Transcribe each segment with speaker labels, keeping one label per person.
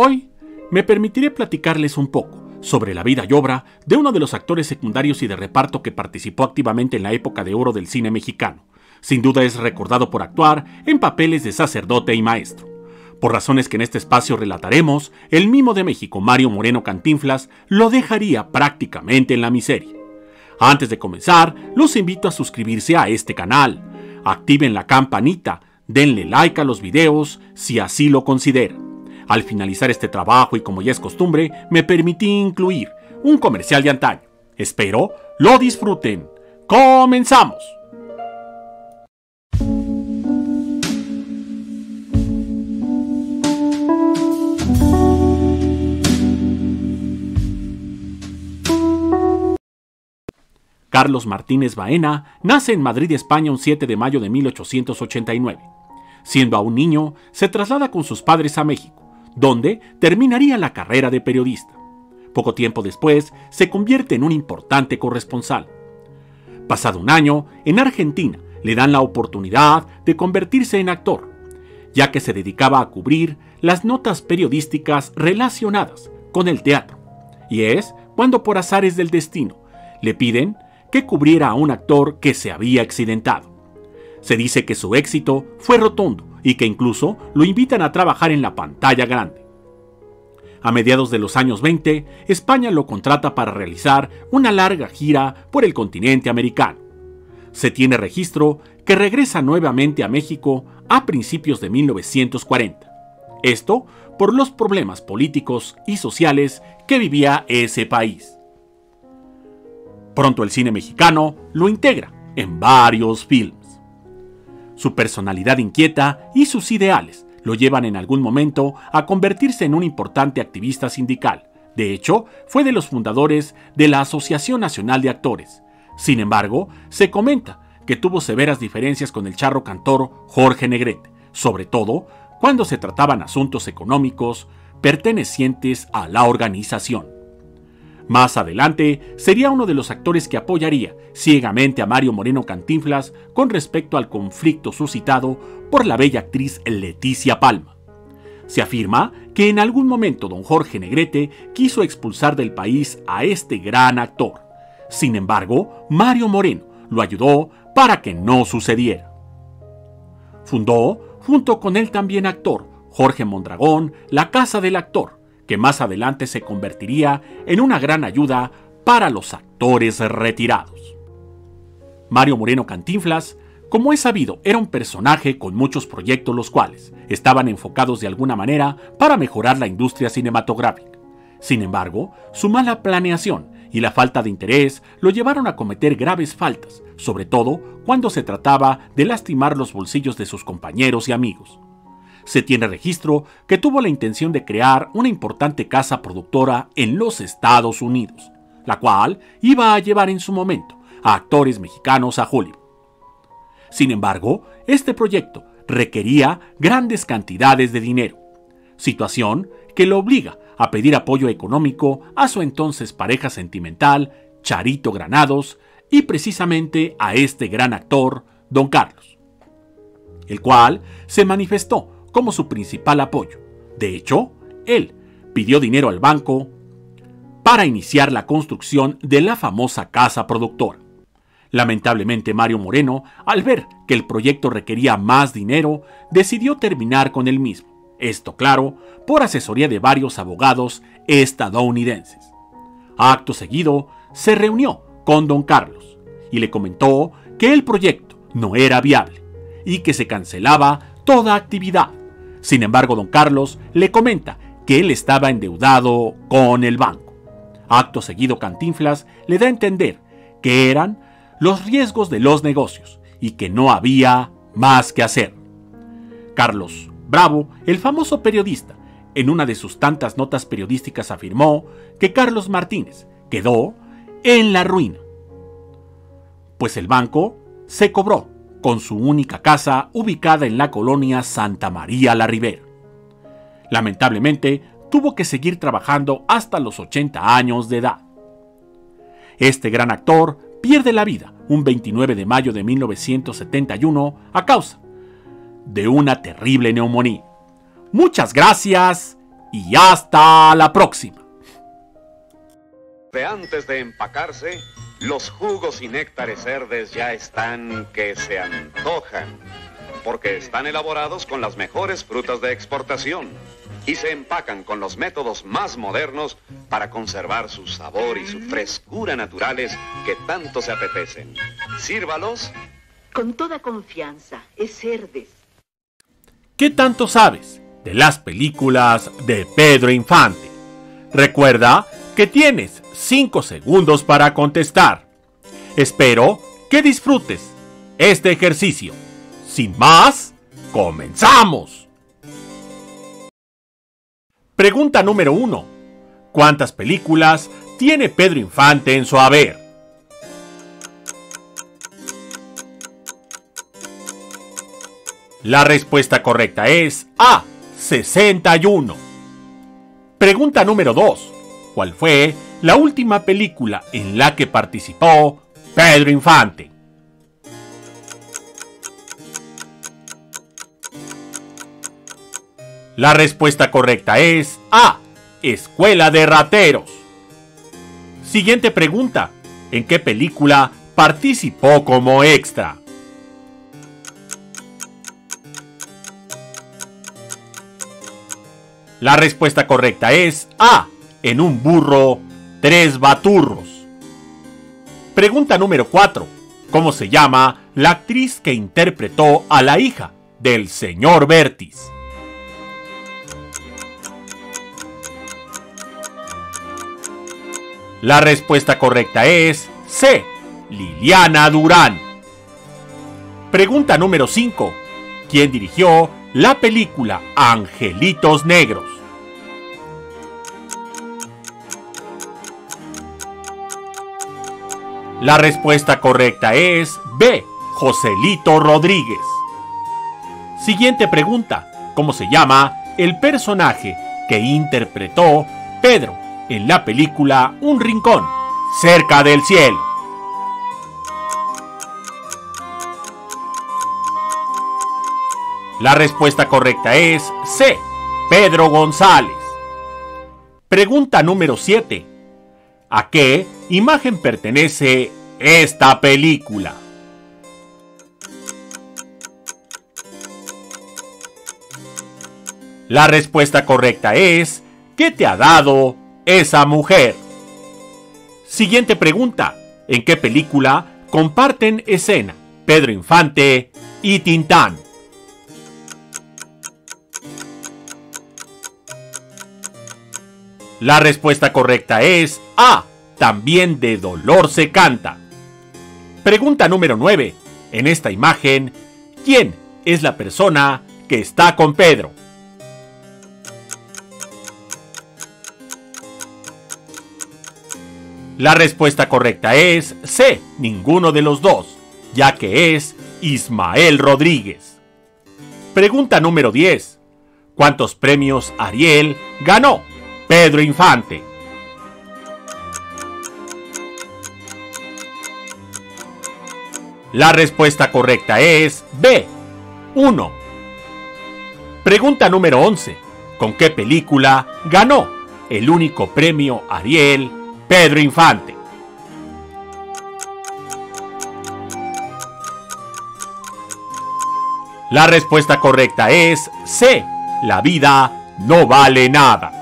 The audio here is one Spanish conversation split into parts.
Speaker 1: Hoy me permitiré platicarles un poco sobre la vida y obra de uno de los actores secundarios y de reparto que participó activamente en la época de oro del cine mexicano. Sin duda es recordado por actuar en papeles de sacerdote y maestro. Por razones que en este espacio relataremos, el mimo de México Mario Moreno Cantinflas lo dejaría prácticamente en la miseria. Antes de comenzar, los invito a suscribirse a este canal, activen la campanita, denle like a los videos si así lo consideran. Al finalizar este trabajo y como ya es costumbre, me permití incluir un comercial de antaño. Espero lo disfruten. ¡Comenzamos! Carlos Martínez Baena nace en Madrid, España, un 7 de mayo de 1889. Siendo aún niño, se traslada con sus padres a México donde terminaría la carrera de periodista. Poco tiempo después, se convierte en un importante corresponsal. Pasado un año, en Argentina le dan la oportunidad de convertirse en actor, ya que se dedicaba a cubrir las notas periodísticas relacionadas con el teatro. Y es cuando por azares del destino le piden que cubriera a un actor que se había accidentado. Se dice que su éxito fue rotundo y que incluso lo invitan a trabajar en la pantalla grande. A mediados de los años 20, España lo contrata para realizar una larga gira por el continente americano. Se tiene registro que regresa nuevamente a México a principios de 1940. Esto por los problemas políticos y sociales que vivía ese país. Pronto el cine mexicano lo integra en varios films. Su personalidad inquieta y sus ideales lo llevan en algún momento a convertirse en un importante activista sindical. De hecho, fue de los fundadores de la Asociación Nacional de Actores. Sin embargo, se comenta que tuvo severas diferencias con el charro cantor Jorge Negrete, sobre todo cuando se trataban asuntos económicos pertenecientes a la organización. Más adelante, sería uno de los actores que apoyaría ciegamente a Mario Moreno Cantinflas con respecto al conflicto suscitado por la bella actriz Leticia Palma. Se afirma que en algún momento don Jorge Negrete quiso expulsar del país a este gran actor. Sin embargo, Mario Moreno lo ayudó para que no sucediera. Fundó, junto con el también actor Jorge Mondragón, la Casa del Actor, que más adelante se convertiría en una gran ayuda para los actores retirados. Mario Moreno Cantinflas, como es sabido, era un personaje con muchos proyectos los cuales estaban enfocados de alguna manera para mejorar la industria cinematográfica. Sin embargo, su mala planeación y la falta de interés lo llevaron a cometer graves faltas, sobre todo cuando se trataba de lastimar los bolsillos de sus compañeros y amigos se tiene registro que tuvo la intención de crear una importante casa productora en los Estados Unidos, la cual iba a llevar en su momento a actores mexicanos a Hollywood. Sin embargo, este proyecto requería grandes cantidades de dinero, situación que lo obliga a pedir apoyo económico a su entonces pareja sentimental, Charito Granados, y precisamente a este gran actor, Don Carlos, el cual se manifestó como su principal apoyo. De hecho, él pidió dinero al banco para iniciar la construcción de la famosa casa productora. Lamentablemente Mario Moreno, al ver que el proyecto requería más dinero, decidió terminar con el mismo. Esto, claro, por asesoría de varios abogados estadounidenses. Acto seguido, se reunió con don Carlos y le comentó que el proyecto no era viable y que se cancelaba toda actividad sin embargo, don Carlos le comenta que él estaba endeudado con el banco. Acto seguido, Cantinflas le da a entender que eran los riesgos de los negocios y que no había más que hacer. Carlos Bravo, el famoso periodista, en una de sus tantas notas periodísticas afirmó que Carlos Martínez quedó en la ruina, pues el banco se cobró con su única casa ubicada en la colonia Santa María la Ribera. Lamentablemente, tuvo que seguir trabajando hasta los 80 años de edad. Este gran actor pierde la vida un 29 de mayo de 1971 a causa de una terrible neumonía. Muchas gracias y hasta la próxima.
Speaker 2: De antes de empacarse, los jugos y néctares verdes ya están que se antojan, porque están elaborados con las mejores frutas de exportación y se empacan con los métodos más modernos para conservar su sabor y su frescura naturales que tanto se apetecen. Sírvalos.
Speaker 3: Con toda confianza, es Cerdes.
Speaker 1: ¿Qué tanto sabes de las películas de Pedro Infante? Recuerda que tienes 5 segundos para contestar. Espero que disfrutes este ejercicio. Sin más, comenzamos. Pregunta número 1. ¿Cuántas películas tiene Pedro Infante en su haber? La respuesta correcta es A. 61. Pregunta número 2. ¿Cuál fue la última película en la que participó Pedro Infante? La respuesta correcta es A. Escuela de Rateros. Siguiente pregunta. ¿En qué película participó como extra? La respuesta correcta es A. En un burro, tres baturros. Pregunta número 4. ¿Cómo se llama la actriz que interpretó a la hija del señor Bertis? La respuesta correcta es C. Liliana Durán. Pregunta número 5. ¿Quién dirigió la película Angelitos Negros? La respuesta correcta es B. Joselito Rodríguez. Siguiente pregunta. ¿Cómo se llama el personaje que interpretó Pedro en la película Un Rincón, cerca del cielo. La respuesta correcta es C. Pedro González. Pregunta número 7. ¿A qué imagen pertenece esta película? La respuesta correcta es ¿qué te ha dado esa mujer? Siguiente pregunta. ¿En qué película comparten escena Pedro Infante y Tintán? La respuesta correcta es A. También de dolor se canta. Pregunta número 9. En esta imagen, ¿quién es la persona que está con Pedro? La respuesta correcta es C, ninguno de los dos, ya que es Ismael Rodríguez. Pregunta número 10. ¿Cuántos premios Ariel ganó Pedro Infante? La respuesta correcta es B, 1. Pregunta número 11. ¿Con qué película ganó el único premio Ariel Pedro Infante. La respuesta correcta es C. La vida no vale nada.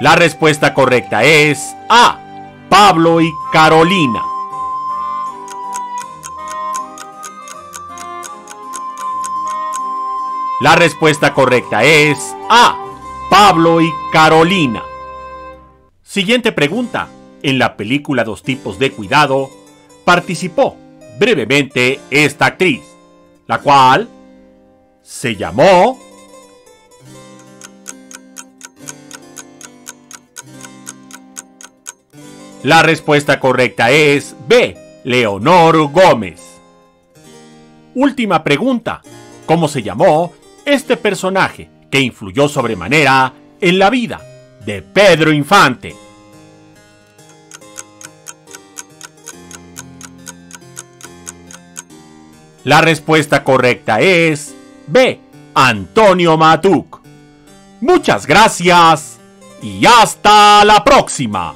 Speaker 1: La respuesta correcta es A. Pablo y Carolina. La respuesta correcta es A. Pablo y Carolina. Siguiente pregunta. En la película Dos tipos de cuidado participó brevemente esta actriz, la cual se llamó La respuesta correcta es B. Leonor Gómez. Última pregunta. ¿Cómo se llamó este personaje que influyó sobremanera en la vida de Pedro Infante. La respuesta correcta es B. Antonio Matuk. Muchas gracias y hasta la próxima.